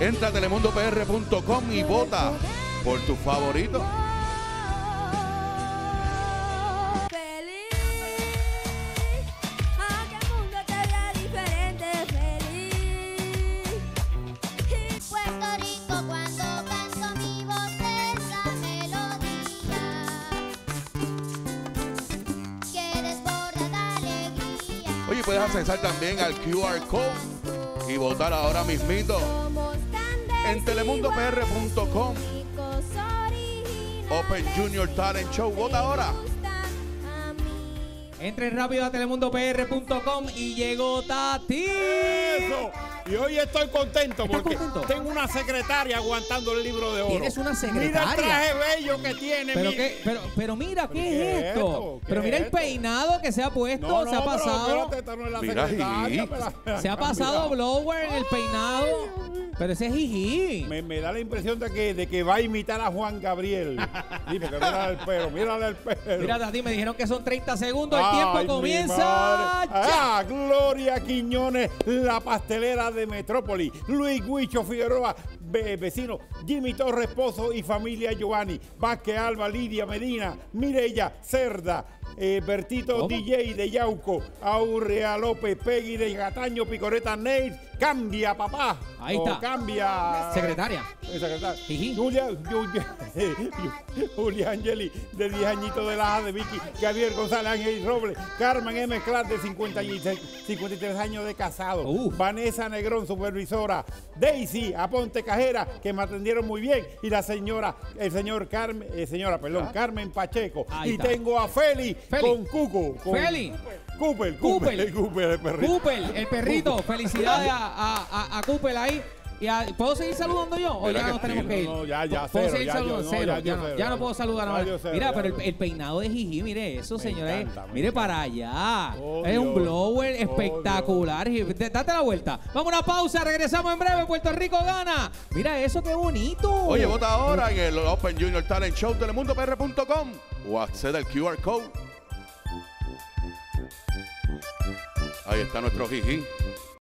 Entra a telemundopr.com y vota por tu favorito. Puedes accesar también al QR code y votar ahora mismito en telemundopr.com. Open Junior Talent Show. Vota ahora. Entren rápido a telemundopr.com y llegó Tati. Y hoy estoy contento ¿Estás porque contento? tengo una secretaria aguantando el libro de oro. ¿Tienes una Mira el secretaria? traje bello que tiene. Pero, mi- qué, pero, pero mira, ¿qué, ¿qué es es esto? esto? ¿Qué Pero mira es el esto? peinado que se ha puesto, No, no, se ha pero pasado. espérate, esta no es la Mira, secretaria, Se ha pasado blower en el peinado. Pero ese es jiji. Me, me da la impresión de que, de que va a imitar a Juan Gabriel. Sí, porque mírale el pelo, mírale el pelo. Mira, Tati, me dijeron que son 30 segundos. El tiempo mi comienza ya. Ah, Gloria Quiñones, la pastelera de Metrópoli. Luis Huicho Figueroa, ve- vecino. Jimmy Torres Pozo y familia Giovanni. Vázquez Alba, Lidia Medina, Mirella Cerda. Eh, Bertito ¿Cómo? DJ de Yauco, Aurea López, Peggy de Gataño, Picoreta Neil, cambia papá. Ahí O está. Cambia. Secretaria. Eh, secretaria. Julia, Julia, Julia Angeli, de 10 añitos de la A de Vicky, Gabriel González Ángel Robles, Carmen M. Clark, de 56 53 años de casado, Uf. Vanessa Negrón, supervisora, Daisy Aponte Cajera, que me atendieron muy bien, y la señora, el señor Carmen, eh, señora, perdón, Carmen Pacheco. Ahí y está. tengo a Feli, Feli. con Cuco. Con Feli. Cooper, Cooper, Cooper. Cooper, el perrito. Cooper, el perrito. Felicidades a, a, a- a Cooper ahí. Y a- ¿Puedo seguir saludando yo? ¿O ya nos tenemos sí. que ir? No, no, ya, ya, ¿Puedo cero, seguir ya, saludando? yo- no, Cero, ya, no, cero, ya no ya. puedo saludar ahora. Mira, ya, pero el, peinado de Jiji, mire eso, Me señores. encanta, mire para allá. Oh, es un blower Oh, espectacular. D- Date la vuelta. Vamos a una pausa. Regresamos en breve. Puerto Rico gana. Mira eso, qué bonito. Oye, vota ahora en el Open Junior Talent Show telemundopr.com o accede al QR code. Ahí está nuestro Jiji.